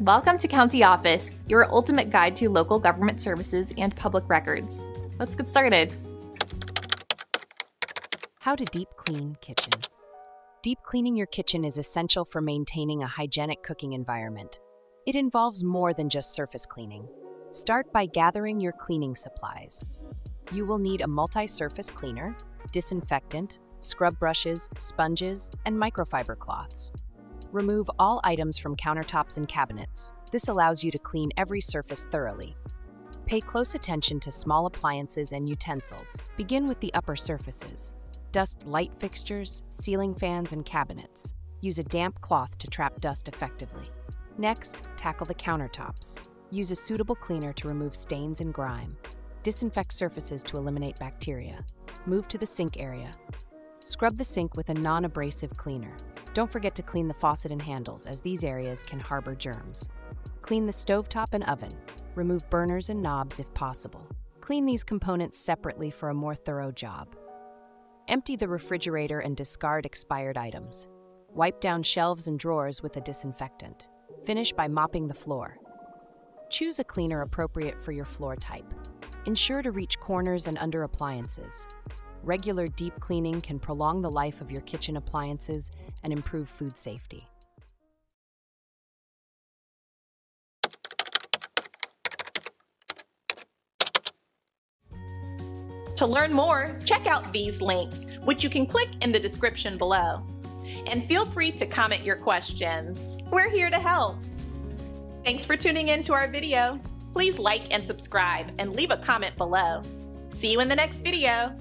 Welcome to County Office, your ultimate guide to local government services and public records. Let's get started. How to deep clean kitchen. Deep cleaning your kitchen is essential for maintaining a hygienic cooking environment. It involves more than just surface cleaning. Start by gathering your cleaning supplies. You will need a multi-surface cleaner, disinfectant, scrub brushes, sponges, and microfiber cloths. Remove all items from countertops and cabinets. This allows you to clean every surface thoroughly. Pay close attention to small appliances and utensils. Begin with the upper surfaces. Dust light fixtures, ceiling fans, and cabinets. Use a damp cloth to trap dust effectively. Next, tackle the countertops. Use a suitable cleaner to remove stains and grime. Disinfect surfaces to eliminate bacteria. Move to the sink area. Scrub the sink with a non-abrasive cleaner. Don't forget to clean the faucet and handles, as these areas can harbor germs. Clean the stovetop and oven. Remove burners and knobs if possible. Clean these components separately for a more thorough job. Empty the refrigerator and discard expired items. Wipe down shelves and drawers with a disinfectant. Finish by mopping the floor. Choose a cleaner appropriate for your floor type. Ensure to reach corners and under appliances. Regular deep cleaning can prolong the life of your kitchen appliances and improve food safety. To learn more, check out these links, which you can click in the description below. And feel free to comment your questions. We're here to help. Thanks for tuning in to our video. Please like and subscribe and leave a comment below. See you in the next video.